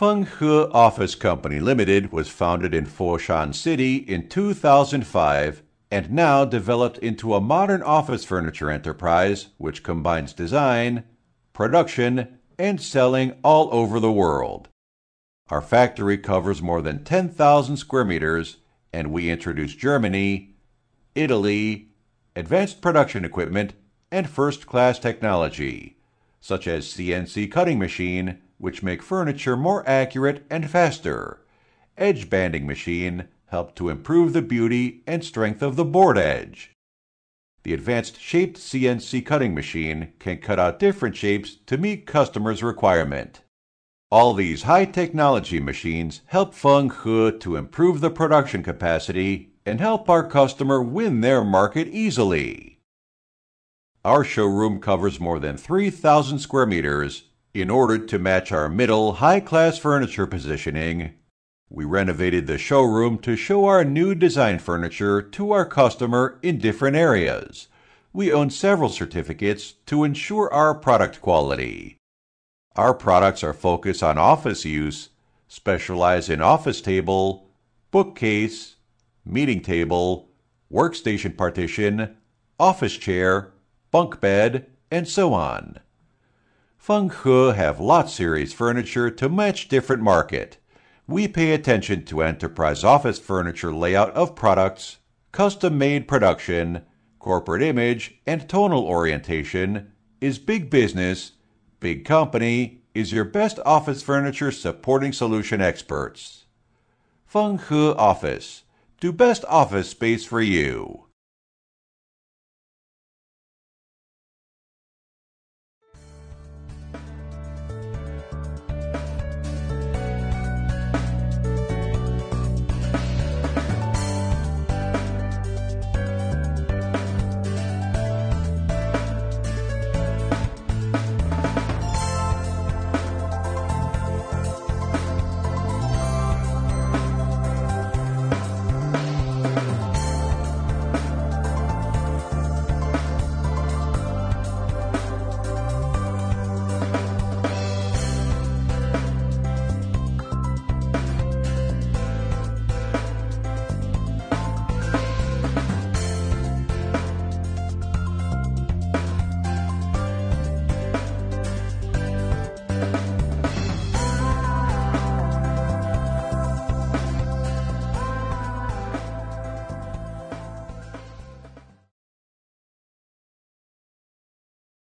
Feng He Office Company Limited was founded in Foshan City in 2005 and now developed into a modern office furniture enterprise which combines design, production, and selling all over the world. Our factory covers more than 10,000 square meters, and we introduce Germany, Italy, advanced production equipment, and first class technology, such as CNC cutting machine, which make furniture more accurate and faster. Edge banding machine help to improve the beauty and strength of the board edge. The advanced shaped CNC cutting machine can cut out different shapes to meet customers' requirement. All these high technology machines help Feng He to improve the production capacity and help our customer win their market easily. Our showroom covers more than 3,000 square meters. In order to match our middle high class furniture positioning, we renovated the showroom to show our new design furniture to our customer in different areas. We own several certificates to ensure our product quality. Our products are focused on office use, specialize in office table, bookcase, meeting table, workstation partition, office chair, bunk bed, and so on. Feng He have lot series furniture to match different market. We pay attention to enterprise office furniture layout of products, custom made production, corporate image, and tonal orientation, is big business, big company, is your best office furniture supporting solution experts. Feng He Office, do best office space for you.